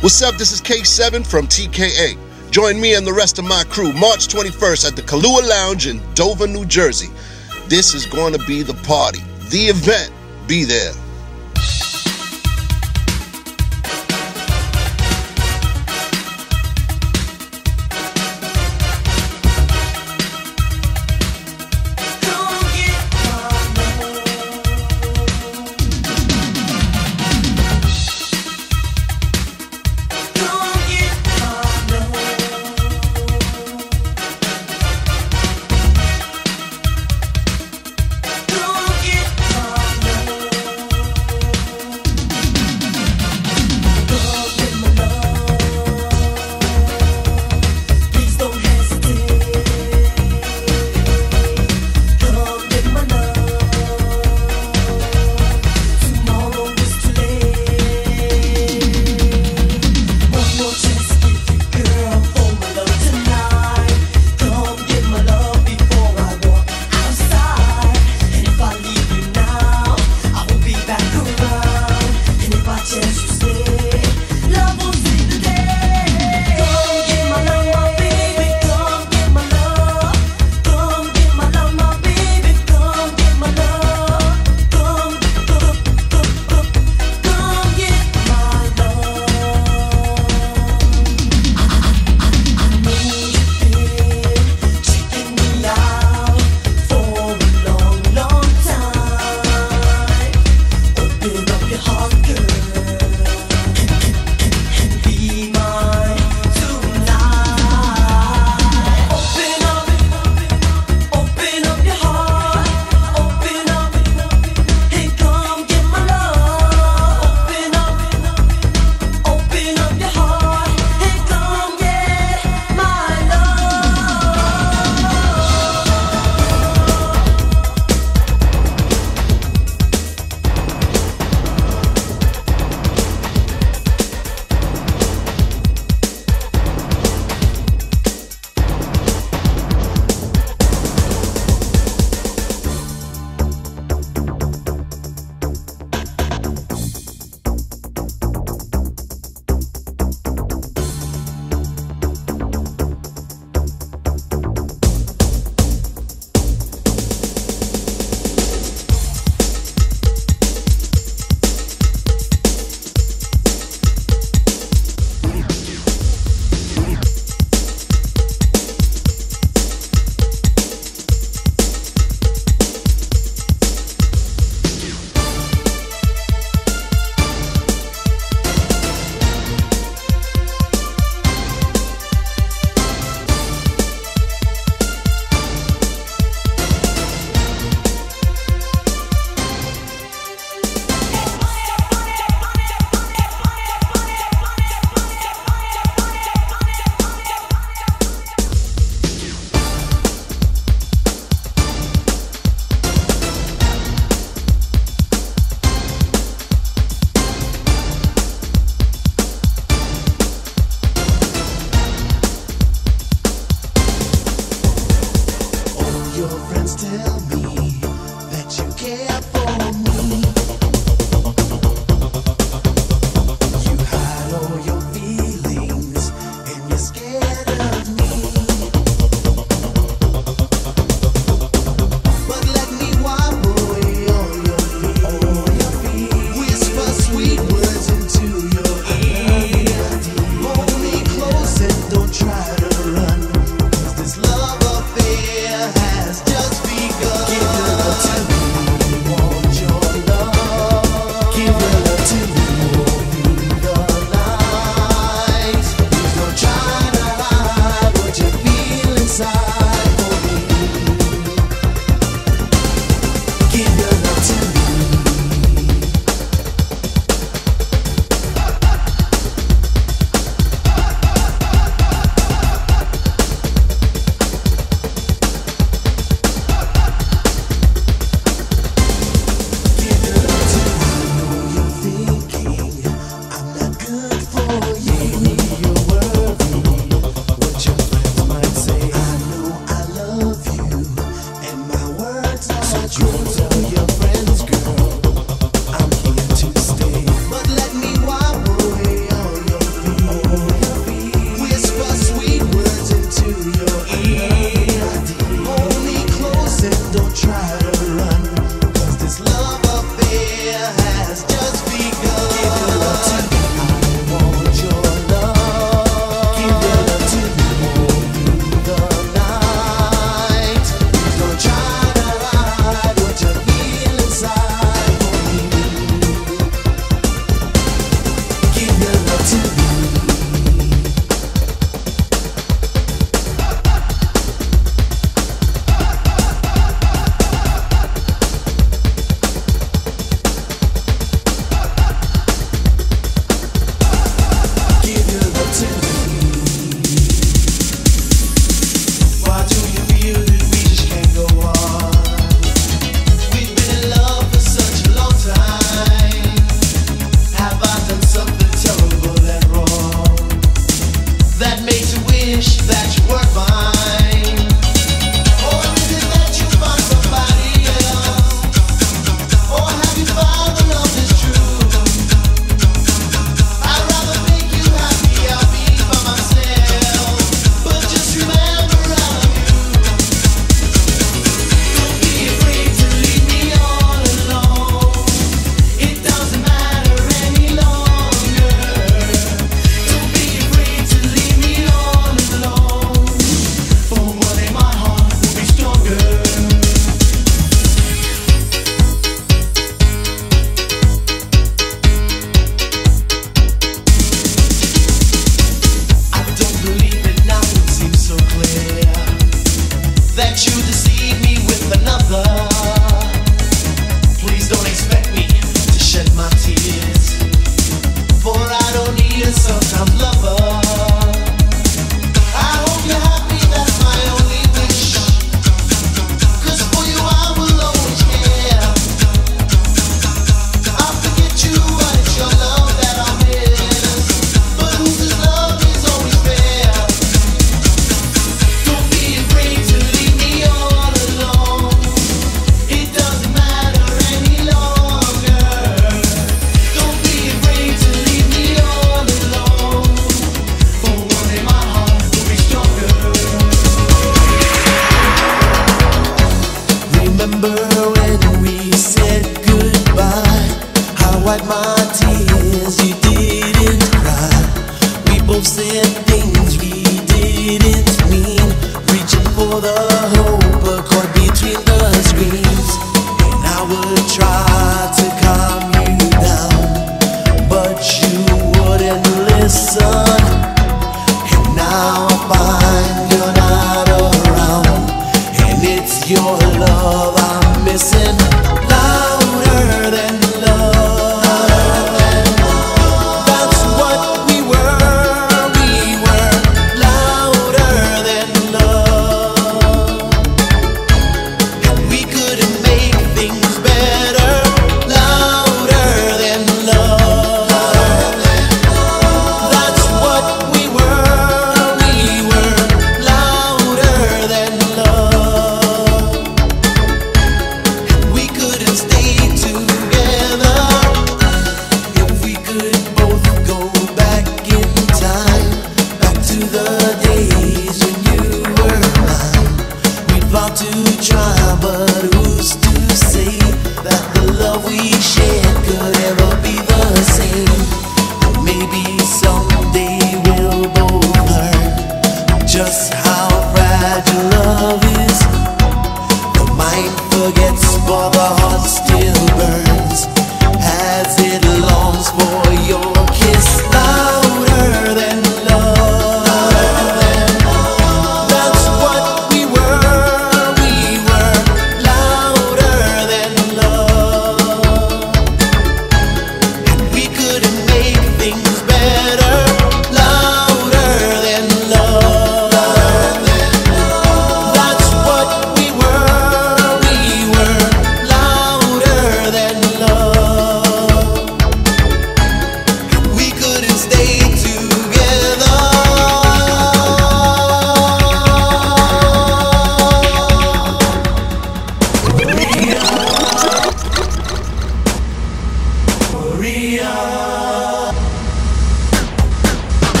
What's up? This is K7 from TKA. Join me and the rest of my crew March 21st at the Kalua Lounge in Dover, New Jersey. This is going to be the party, the event. Be there.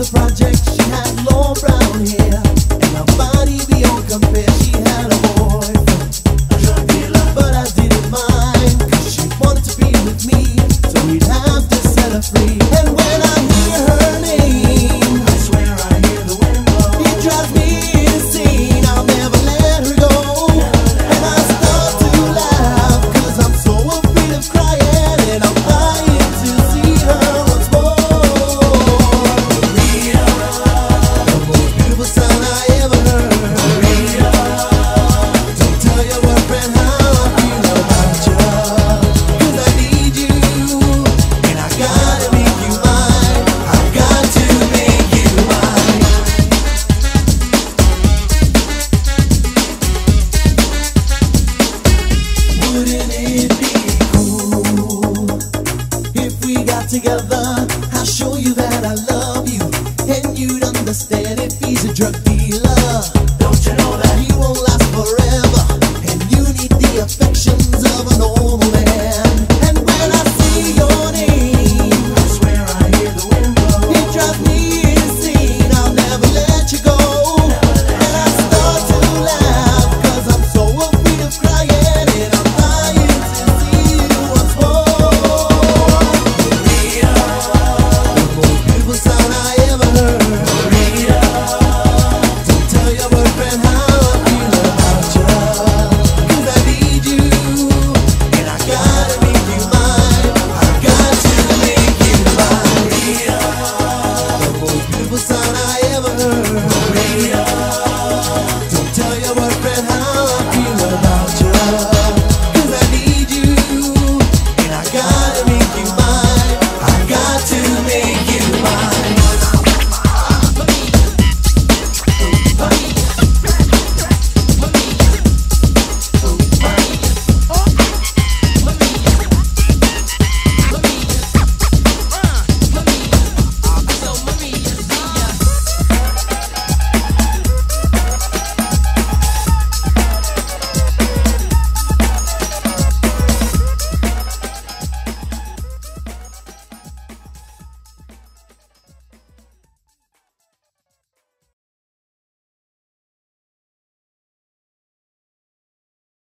the project, she had low brow.